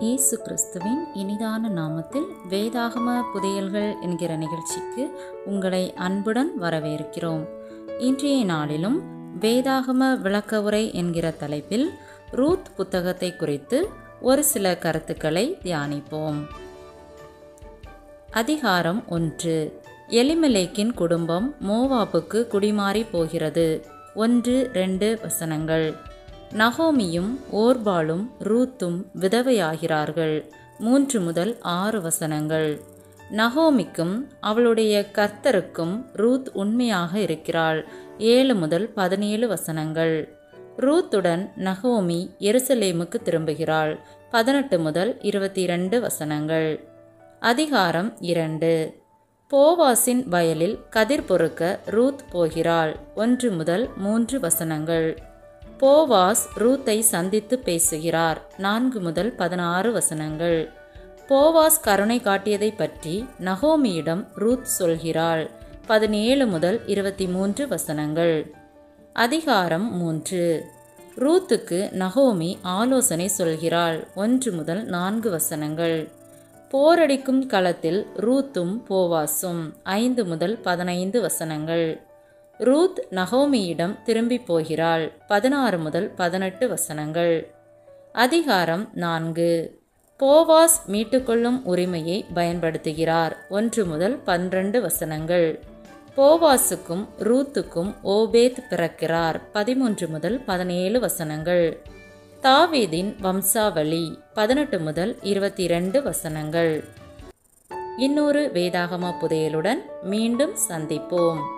இயேசு கிறிஸ்துவின் இனிதான நாமத்தில் வேதாகம புதையல்கள் என்கிற நிகழ்ச்சிக்கு உங்களை அன்புடன் வரவேற்கிறோம். இன்றைய நாளிலும் வேதாகம விளக்க உரை என்கிற தலைப்பில் ரூத் புத்தகத்தை குறித்து ஒரு சில கருத்துக்களை தியானிப்போம். அதிகாரம் ஒன்று. எலிமலேக்கின் குடும்பம் மோவாப்புக்கு குடிமாறி போகிறது. ஒன்று ரெண்டு வசனங்கள். நகோமியும் ஓர்பாலும் ரூத்தும் விதவையாகிறார்கள். மூன்று முதல் ஆறு வசனங்கள். நகோமிக்கும் அவளுடைய கர்த்தருக்கும் ரூத் உண்மையாக இருக்கிறாள். ஏழு முதல் பதினேழு வசனங்கள். ரூத்துடன் நகோமி எருசலேமுக்கு திரும்புகிறாள். பதினெட்டு முதல் இருபத்தி இரண்டு வசனங்கள். அதிகாரம் இரண்டு. போவாசின் வயலில் கதிர் பொறுக்க ரூத் போகிறாள். ஒன்று முதல் மூன்று வசனங்கள். போவாஸ் ரூத்தை சந்தித்து பேசுகிறார். நான்கு முதல் பதினாறு வசனங்கள். போவாஸ் கருணை காட்டியதை பற்றி நகோமியிடம் ரூத் சொல்கிறாள். பதினேழு முதல் இருபத்தி மூன்று வசனங்கள். அதிகாரம் மூன்று. ரூத்துக்கு நகோமி ஆலோசனை சொல்கிறாள். ஒன்று முதல் நான்கு வசனங்கள். போரடிக்கும் களத்தில் ரூத்தும் போவாசும். ஐந்து முதல் பதினைந்து வசனங்கள். ரூத் நகோமியிடம் திரும்பி போகிறாள். பதினாறு முதல் பதினெட்டு வசனங்கள். அதிகாரம் நான்கு. போவாஸ் மீட்டுக்கொள்ளும் உரிமையை பயன்படுத்துகிறார். ஒன்று முதல் பன்னிரண்டு வசனங்கள். போவாஸுக்கும் ரூத்துக்கும் ஓபேத் பிறக்கிறார். பதிமூன்று முதல் பதினேழு வசனங்கள். தாவீதின் வம்சாவளி. பதினெட்டு முதல் இருபத்தி இரண்டு வசனங்கள். இன்னொரு வேதாகம புதையலுடன் மீண்டும் சந்திப்போம்.